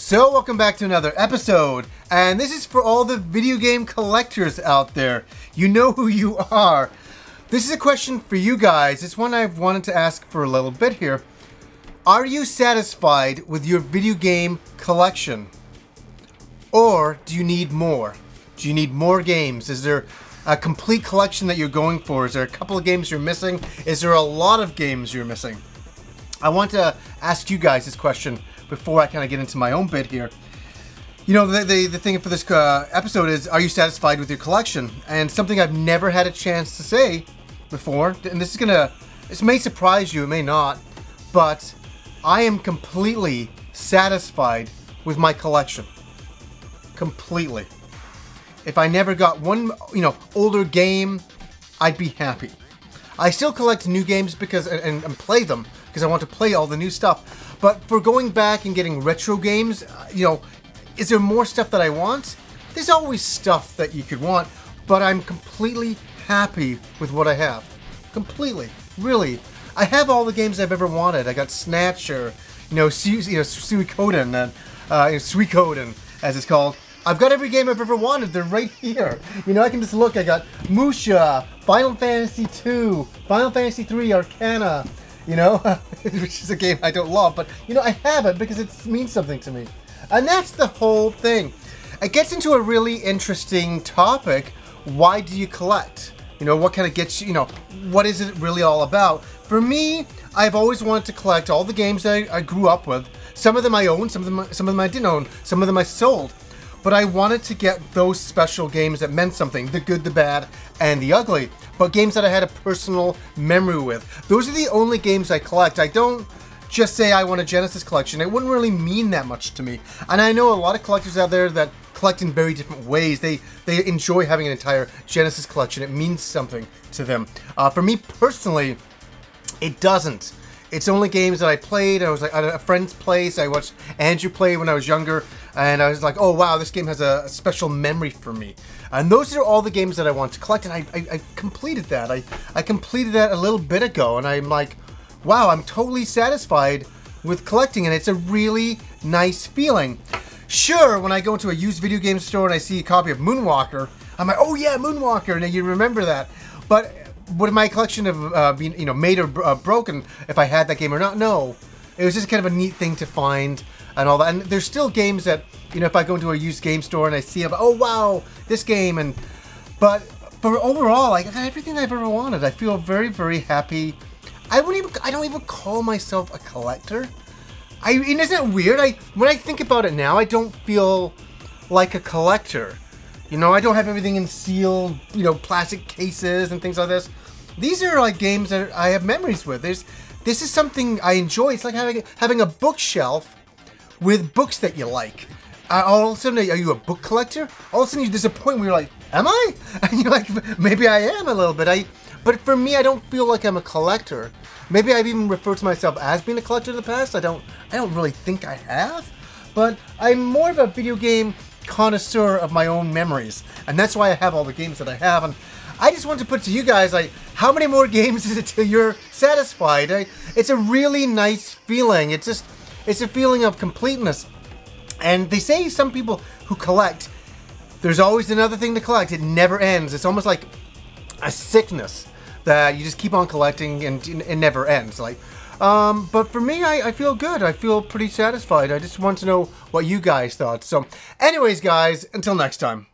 So, welcome back to another episode, and this is for all the video game collectors out there. You know who you are. This is a question for you guys. It's one I've wanted to ask for a little bit here. Are you satisfied with your video game collection? Or do you need more? Do you need more games? Is there a complete collection that you're going for? Is there a couple of games you're missing? Is there a lot of games you're missing? I want to ask you guys this question before I kind of get into my own bit here. You know, the, the, the thing for this uh, episode is, are you satisfied with your collection? And something I've never had a chance to say before, and this is gonna, this may surprise you, it may not, but I am completely satisfied with my collection. Completely. If I never got one, you know, older game, I'd be happy. I still collect new games because and, and play them because I want to play all the new stuff. But for going back and getting retro games, uh, you know, is there more stuff that I want? There's always stuff that you could want, but I'm completely happy with what I have. Completely. Really. I have all the games I've ever wanted. I got Snatcher, you know, Su you know Suikoden, and uh, you know, Suikoden, as it's called. I've got every game I've ever wanted. They're right here. You know, I can just look. I got Musha, Final Fantasy II, Final Fantasy III, Arcana, you know, which is a game I don't love, but you know, I have it because it means something to me. And that's the whole thing. It gets into a really interesting topic. Why do you collect? You know, what kind of gets you, you know, what is it really all about? For me, I've always wanted to collect all the games that I, I grew up with. Some of them I own, some of them some of them I didn't own, some of them I sold. But I wanted to get those special games that meant something, the good, the bad, and the ugly but games that I had a personal memory with. Those are the only games I collect. I don't just say I want a Genesis collection. It wouldn't really mean that much to me. And I know a lot of collectors out there that collect in very different ways. They they enjoy having an entire Genesis collection. It means something to them. Uh, for me personally, it doesn't. It's only games that I played. I was like at a friend's place. I watched Andrew play when I was younger, and I was like, oh wow, this game has a, special memory for me. And those are all the games that I want to collect, and I, I, I completed that. I, I completed that a little bit ago, and I'm like, wow, I'm totally satisfied with collecting, and it's a really nice feeling. Sure, when I go into a used video game store and I see a copy of Moonwalker, I'm like, oh yeah, Moonwalker, and you remember that. But would my collection have uh, been, you know, made or uh, broken if I had that game or not? No. It was just kind of a neat thing to find and all that. And there's still games that, you know, if I go into a used game store and I see it, oh wow, this game, and but for overall, I got everything I've ever wanted. I feel very, very happy. I wouldn't even, I don't even call myself a collector. I, and isn't it weird? I when I think about it now, I don't feel like a collector. You know, I don't have everything in sealed, you know, plastic cases and things like this. These are like games that I have memories with. There's, this is something I enjoy. It's like having having a bookshelf with books that you like. Uh, all of a sudden, are you a book collector? All of a sudden, there's a point where you're like, "Am I?" And you're like, "Maybe I am a little bit." I, but for me, I don't feel like I'm a collector. Maybe I've even referred to myself as being a collector in the past. I don't. I don't really think I have. But I'm more of a video game connoisseur of my own memories. And that's why I have all the games that I have. And I just want to put to you guys, like, how many more games is it till you're satisfied? I, it's a really nice feeling. It's just, it's a feeling of completeness. And they say some people who collect, there's always another thing to collect. It never ends. It's almost like a sickness that you just keep on collecting and it never ends. Like, um, but for me, I, I feel good. I feel pretty satisfied. I just want to know what you guys thought. So anyways, guys, until next time.